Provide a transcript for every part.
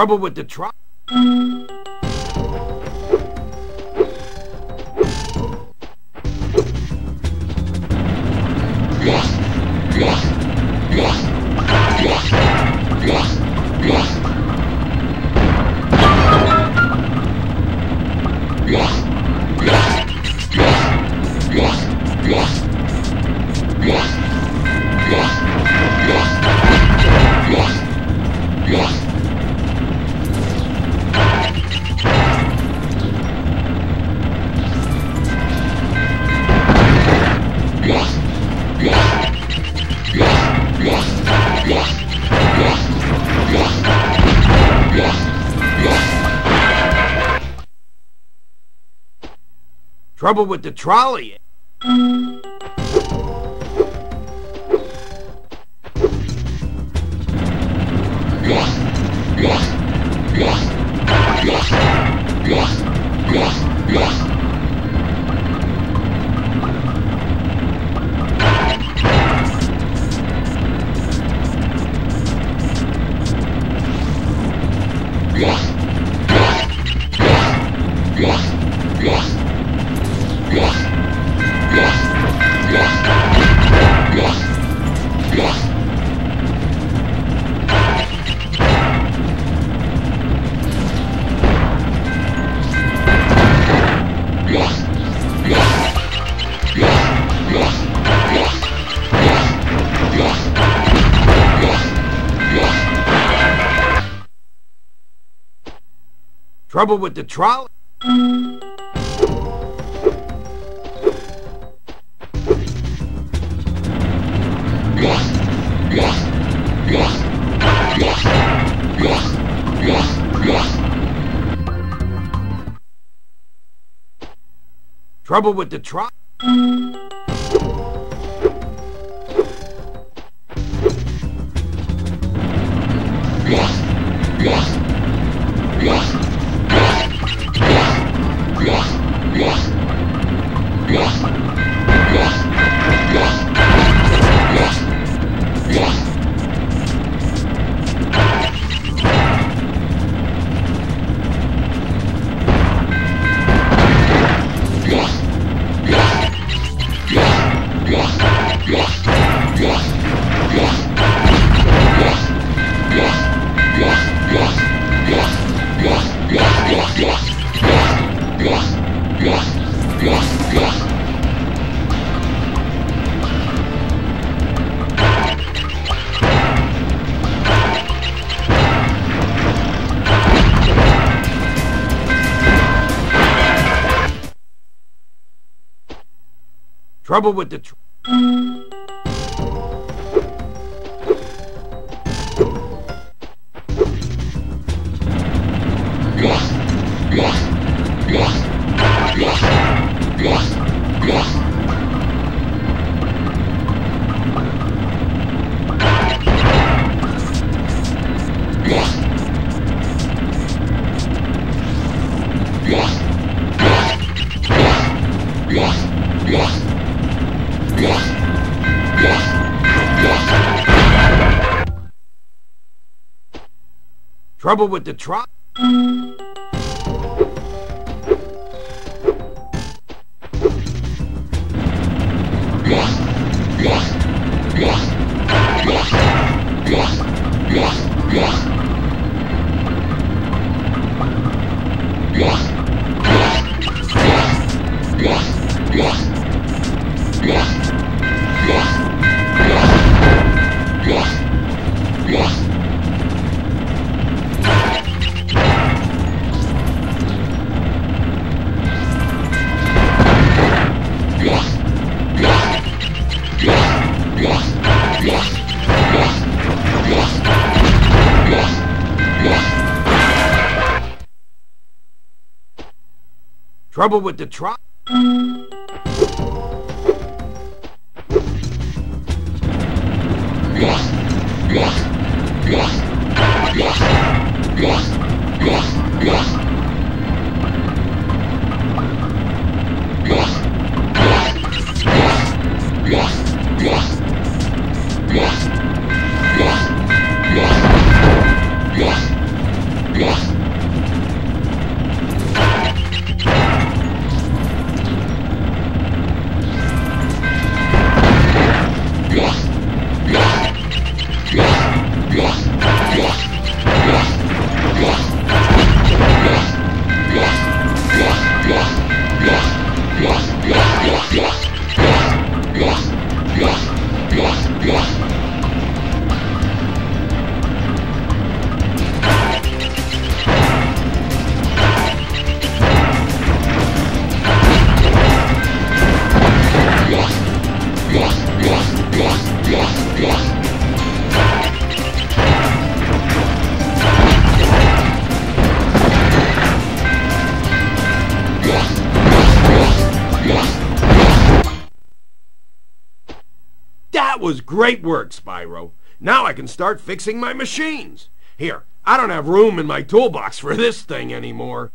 Trouble with the truck? Trouble with the trolley? Trouble with the trolley? Trouble with the trolley? Trouble with the tr Trouble with the truck? Trouble with the truck? Was great work, Spyro. Now I can start fixing my machines. Here, I don't have room in my toolbox for this thing anymore.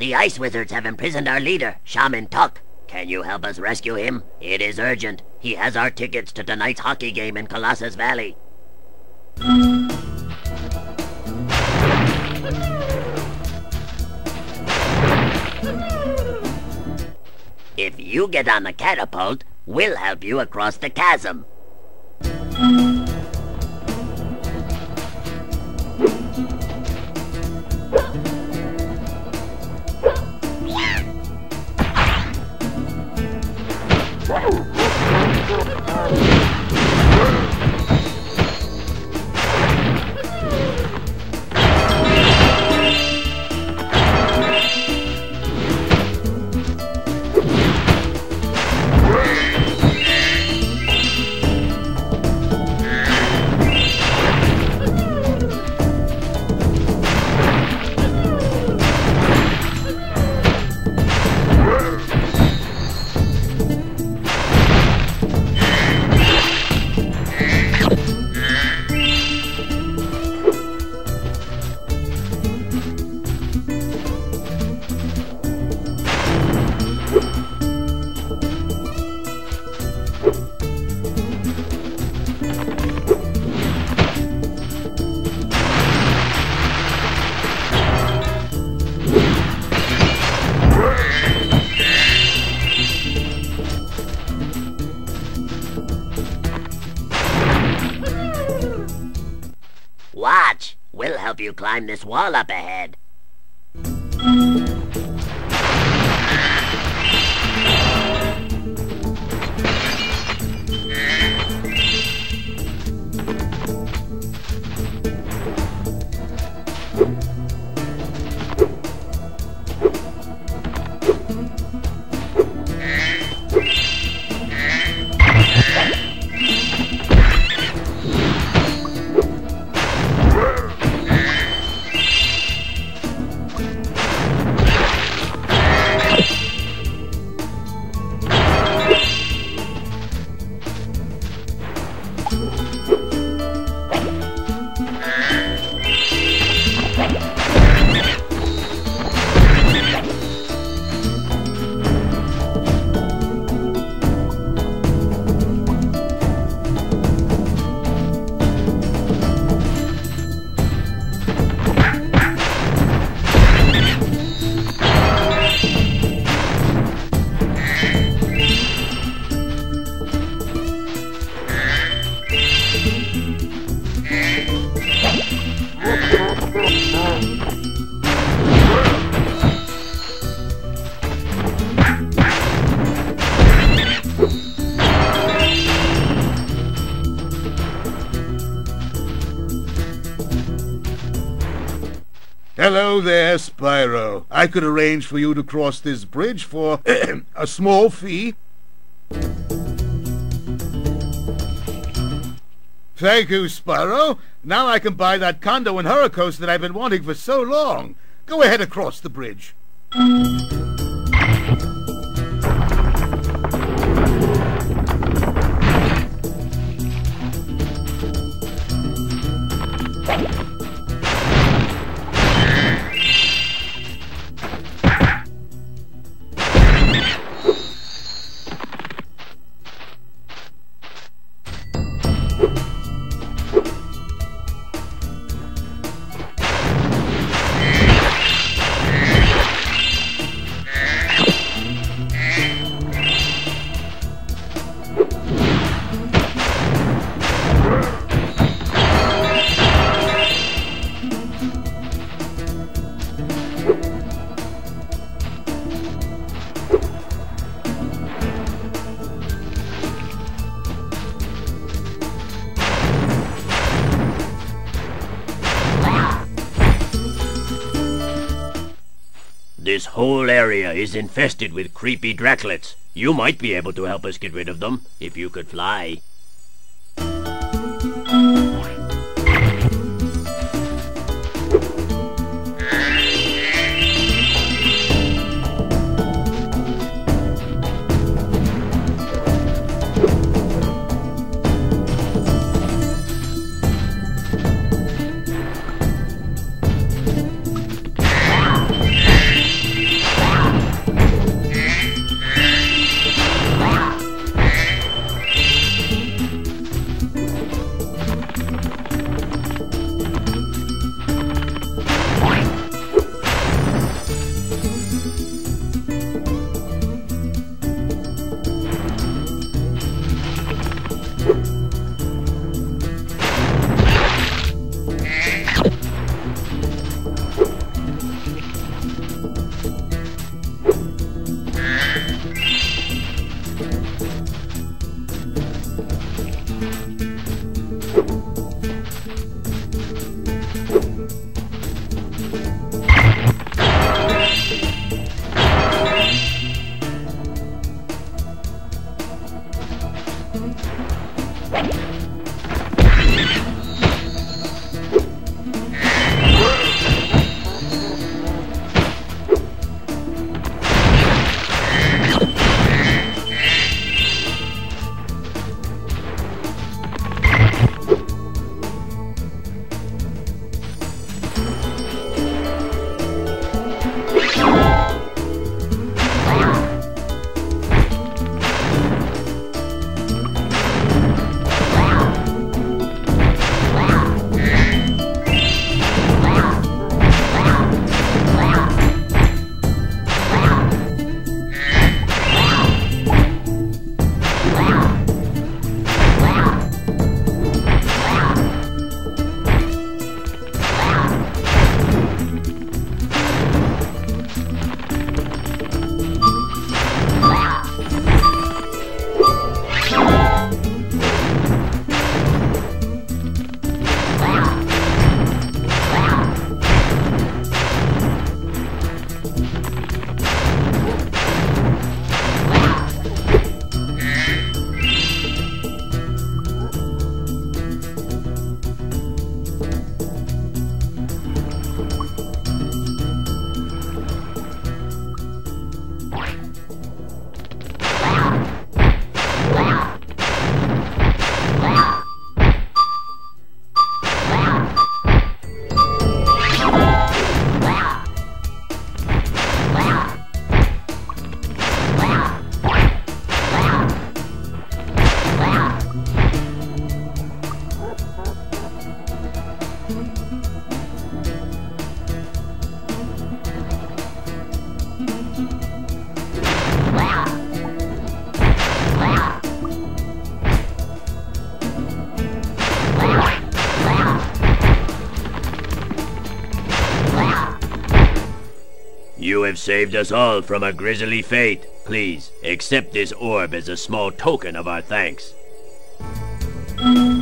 The Ice Wizards have imprisoned our leader, Shaman Tuck. Can you help us rescue him? It is urgent. He has our tickets to tonight's hockey game in Colossus Valley. If you get on the catapult, we'll help you across the chasm. You climb this wall up ahead. Hello there, Spyro. I could arrange for you to cross this bridge for a small fee. Thank you, Spyro. Now I can buy that condo in Hurricos that I've been wanting for so long. Go ahead across the bridge. This whole area is infested with creepy Draclets. You might be able to help us get rid of them, if you could fly. Have saved us all from a grisly fate. Please, accept this orb as a small token of our thanks. Thanks,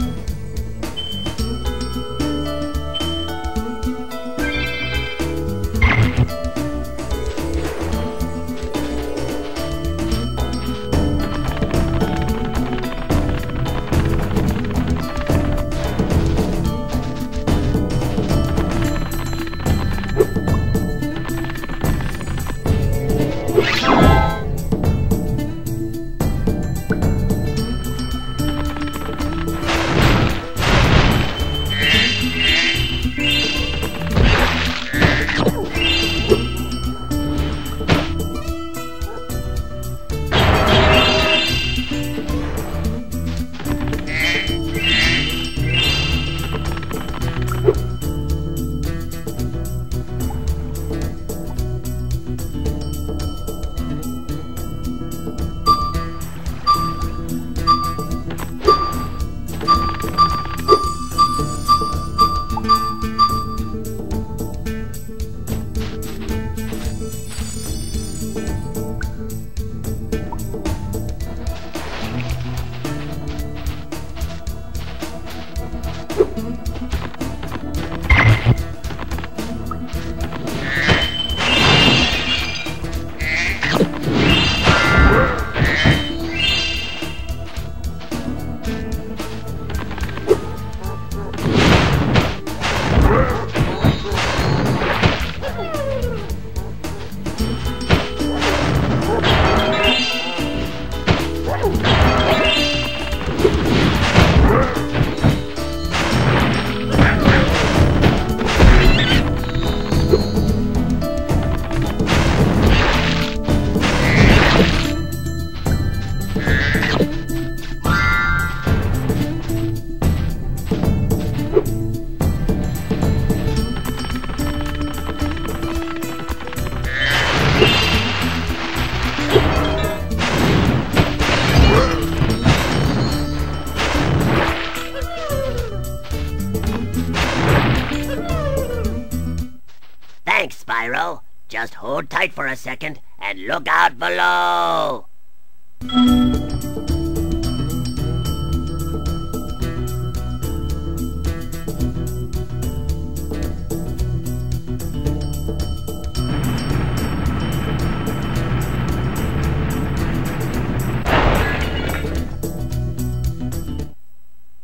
tight for a second and look out below.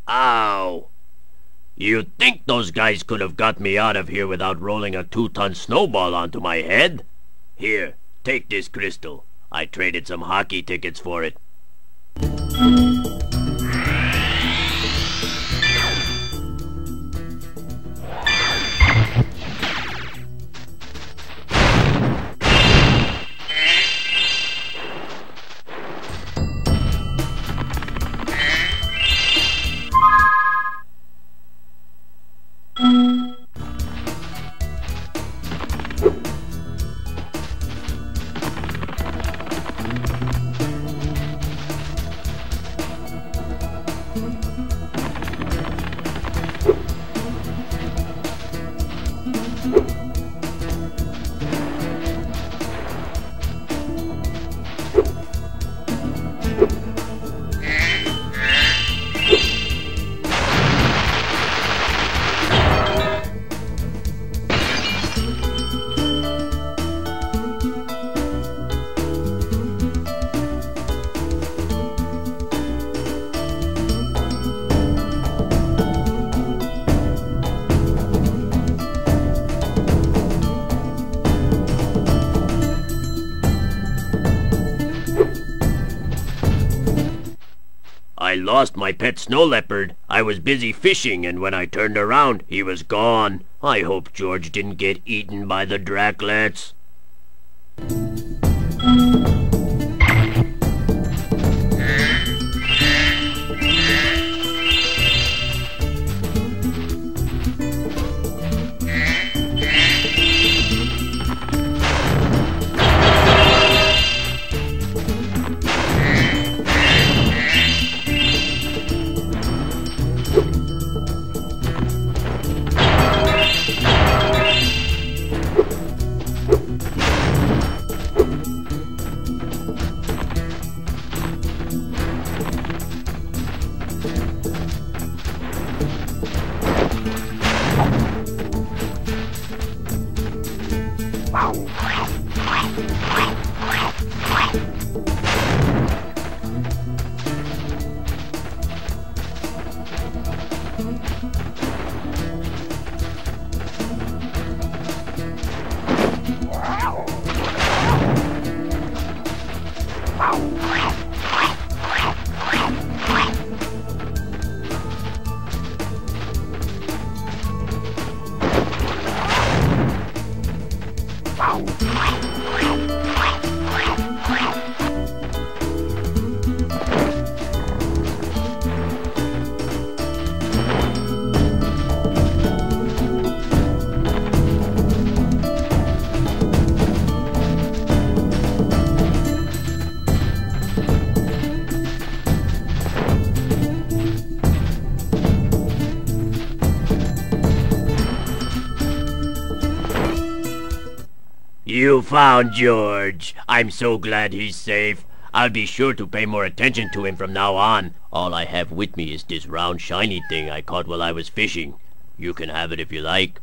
Ow! You'd think those guys could have got me out of here without rolling a two-ton snowball onto my head. Here, take this crystal. I traded some hockey tickets for it. Lost my pet snow leopard. I was busy fishing, and when I turned around, he was gone. I hope George didn't get eaten by the Draclets. Oh, You found George. I'm so glad he's safe. I'll be sure to pay more attention to him from now on. All I have with me is this round shiny thing I caught while I was fishing. You can have it if you like.